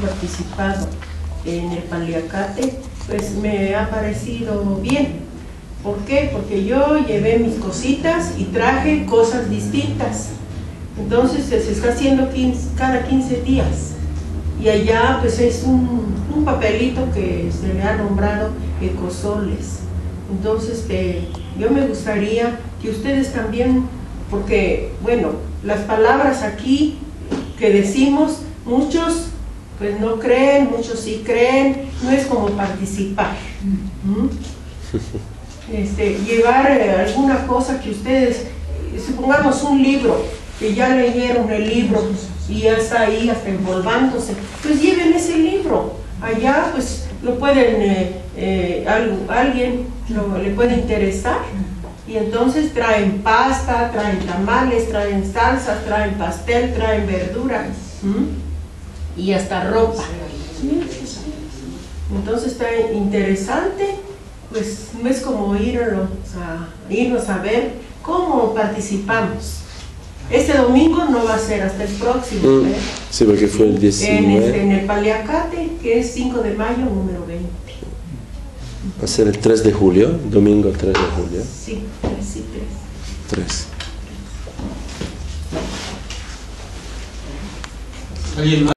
participado en el paliacate, pues me ha parecido bien. ¿Por qué? Porque yo llevé mis cositas y traje cosas distintas. Entonces se está haciendo cada 15 días. Y allá pues es un, papelito que se le ha nombrado ecosoles. Entonces eh, yo me gustaría que ustedes también, porque bueno, las palabras aquí que decimos, muchos pues no creen, muchos sí creen, no es como participar. Este, llevar eh, alguna cosa que ustedes, supongamos un libro, que ya leyeron el libro y ya está ahí hasta envolvándose, pues lleven ese libro. Allá pues lo pueden, eh, eh, alguien le puede interesar y entonces traen pasta, traen tamales, traen salsas, traen pastel, traen verduras y hasta ropa. Entonces está interesante, pues no es como irnos a, irnos a ver cómo participamos. Este domingo no va a ser hasta el próximo. Mm. ¿eh? Sí, porque fue el 19. En, este, en, el Paliacate, que es 5 de mayo, número 20. Va a ser el 3 de julio, domingo 3 de julio. Sí, 3 y 3. 3.